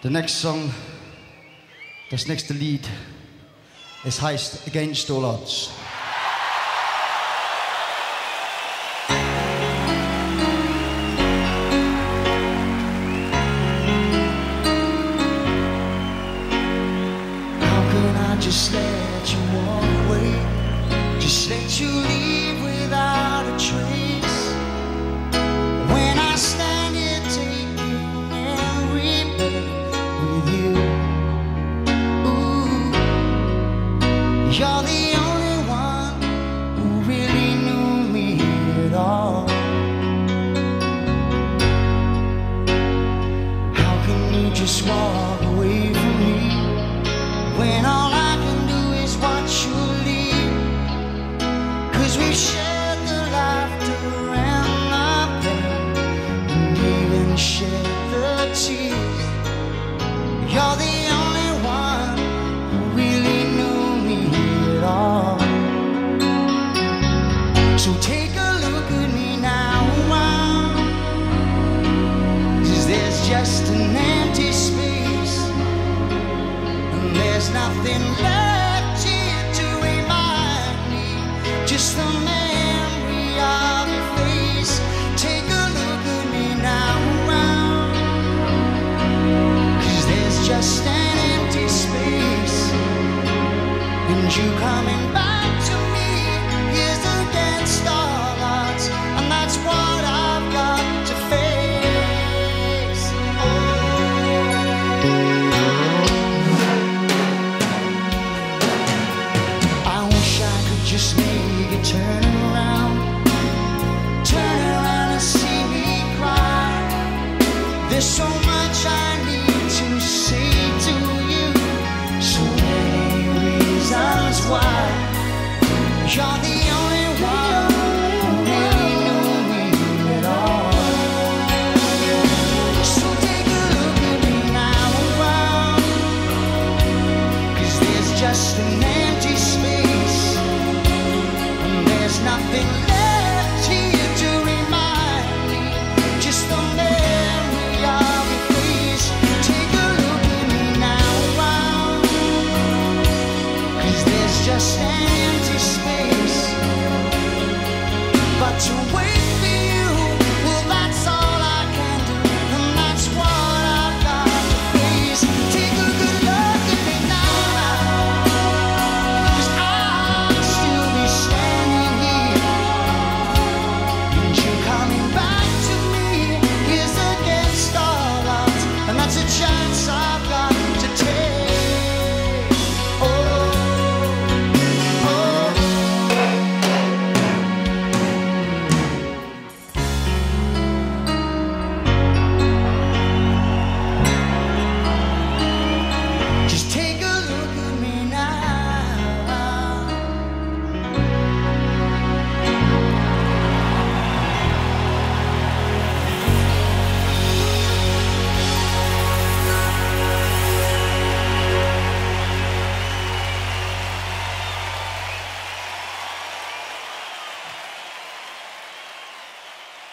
The next song that's next to lead is Heist Against All Odds. let you walk away, just let you leave without a trace. nothing left here to remind me. Just the memory of your face. Take a look at me there's just an empty space. And you coming back. why you're the only one.